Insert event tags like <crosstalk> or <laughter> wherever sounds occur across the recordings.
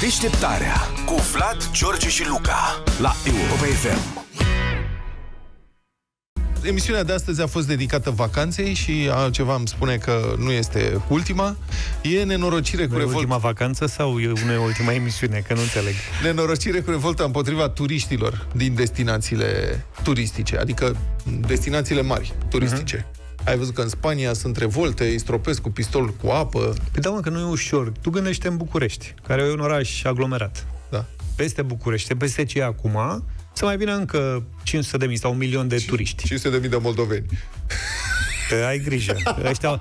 Deșteptarea cu Vlad, George și Luca la Europa FM. Emisiunea de astăzi a fost dedicată vacanței și altceva îmi spune că nu este ultima. E nenorocire cu Nu e revolta. ultima vacanță sau e nu e ultima emisiune? Că nu înțeleg. Nenorocire cu revolta împotriva turiștilor din destinațiile turistice, adică destinațiile mari turistice. Ai văzut că în Spania sunt revolte, îi stropesc cu pistol cu apă. Păi da, mă, că nu e ușor. Tu gândește în București, care e un oraș aglomerat. Da. Peste București, peste ce e acum, să mai vină încă 500 de mii sau un milion de turiști. 500.000 de moldoveni. Că ai grijă. Ăștia,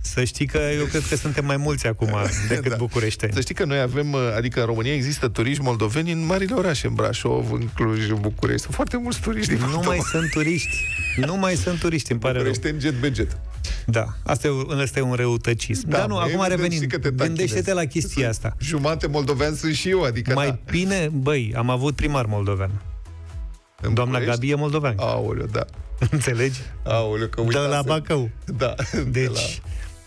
să știi că eu cred că suntem mai mulți acum <laughs> decât Da. da. București. Să știi că noi avem, adică în România există turiști moldoveni în marile orașe, în Brașov, în Cluj, în București. Sunt foarte mulți turiști din Nu Moldova. mai sunt turiști. Nu mai sunt turiști, îmi pare rău. București în jet budget. Da, asta e, asta e un răutăcism. Da, Da, nu, mă, acum evident, revenim. știi că te tachinezi. Gândește-te la chestia asta. Jumate moldovean sunt și eu, adică Mai da, bine, băi, am avut primar moldovean. În Doamna București? Gabi e moldovean. Aoleu, da. <laughs> Înțelegi? Aoleu, că De uitați. la Bacău. Da, de Deci,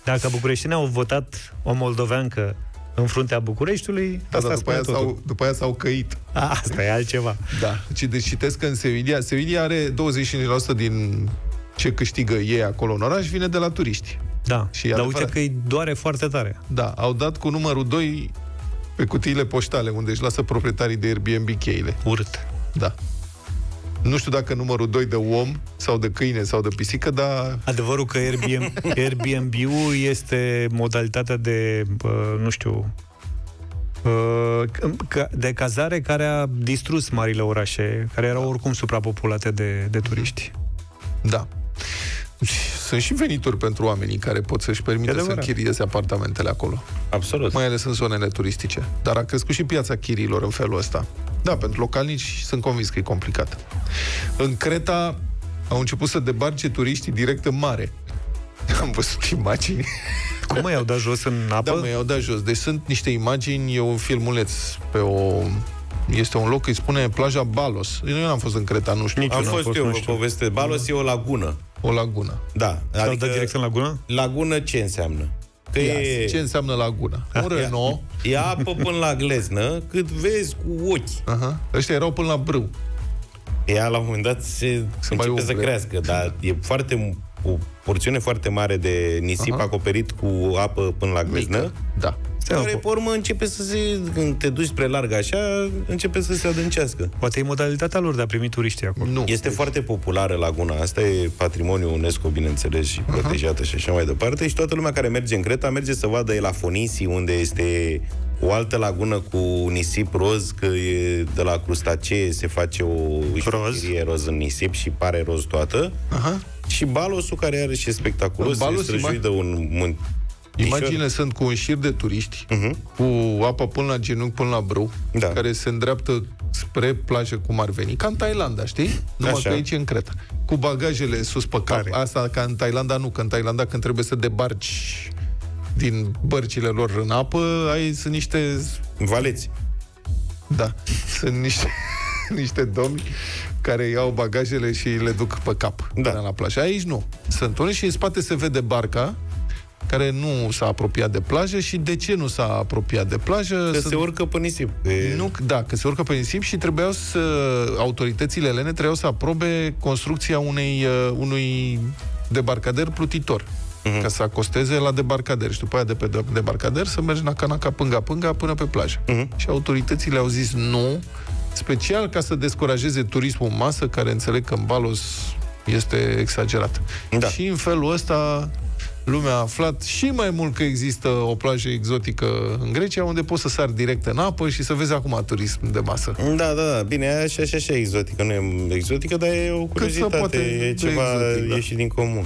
dacă bucureștinii au votat o moldoveancă în fruntea Bucureștiului, la... Da, asta da, după, aia spune s-au, totul. după aia s-au căit. A, Asta e altceva. Da. Și deci citesc că în Sevilla, Sevilla are 25% din ce câștigă ei acolo în oraș vine de la turiști. Da, Și dar adevărat. uite că îi doare foarte tare. Da, au dat cu numărul 2 pe cutiile poștale, unde își lasă proprietarii de Airbnb cheile. Urât. Da. Nu știu dacă numărul 2 de om sau de câine sau de pisică, dar Adevărul că Airbnb, <laughs> Airbnb-ul este modalitatea de, uh, nu știu, uh, ca- de cazare care a distrus marile orașe, care erau oricum suprapopulate de, de turiști. da. Sunt și venituri pentru oamenii care pot să-și permită E să adevărat. închirieze apartamentele acolo. Absolut. mai ales în zonele turistice. Dar a crescut și piața chiriilor în felul ăsta. Da, pentru localnici sunt convins că e complicat. În Creta au început să debarce turiștii direct în mare. <laughs> Am văzut imagini. Cum mai au dat jos în apă? Da, mă, i-au dat jos. Deci sunt niște imagini, e un filmuleț pe o... Este un loc, îi spune plaja Balos. Eu nu am fost în Creta, nu știu. Nici Am eu n-am fost fost, eu, nu vă știu. poveste. Balos e o lagună. O lagună. Da. S-au dat direct în lagună? lagună ce înseamnă? Că Ia, e, Ce înseamnă laguna? Un Renault. e apă până la gleznă, cât vezi cu ochi. Aha. Ăștia erau până la brâu. Ea la un moment dat se mai începe să umple. crească, dar e foarte o porțiune foarte mare de nisip Aha. acoperit cu apă până la gleznă. Mică. Da. Stai, mă, Care, po- pe urmă, începe să se... Când te duci spre larg așa, începe să se adâncească. Poate e modalitatea lor de a primi turiștii acolo. Nu. Este foarte populară laguna asta, e patrimoniu UNESCO, bineînțeles, și protejată și așa mai departe. Și toată lumea care merge în Creta merge să vadă Elafonisi, unde este o altă lagună cu nisip roz, că e de la crustacee se face o șmecherie roz în nisip și pare roz toată. Aha. Și Balosul, care are și spectaculos, În Balos, este străjuit ima- de un mun... Imaginile sunt cu un șir de turiști, Mhm. cu apă până la genunchi, până la brâu, Da. care se îndreaptă spre plajă cum ar veni. Ca în Thailanda, știi? Numai Așa. că aici e în Creta. Cu bagajele sus pe cap. Tare. Asta ca în Thailanda nu, că în Thailanda când trebuie să debarci din bărcile lor în apă, ai sunt niște Valeți. da, <laughs> sunt niște <laughs> niște domni care iau bagajele și le duc pe cap Da. până la plajă. Aici nu. Sunt unii și în spate se vede barca care nu s-a apropiat de plajă și de ce nu s-a apropiat de plajă? Că Sunt- se urcă pe nisip. E... nu, da, că se urcă pe nisip și trebuiau să autoritățile elene trebuiau să aprobe construcția unei, uh, unui debarcader plutitor Mhm. ca să acosteze la debarcader și după aia de pe de- debarcader să mergi naca-naca pânga-pânga până pe plajă. Mhm. Și autoritățile au zis nu, special ca să descurajeze turismul în masă, care înțeleg că în Balos este exagerat. Da. Și în felul ăsta lumea a aflat și mai mult că există o plajă exotică în Grecia, unde poți să sari direct în apă și să vezi acum turism de masă. Da, da, da, bine, aia și așa, așa exotică, nu e exotică, dar e o să curiozitate, poate e de ceva exotic, da. ieșit din comun.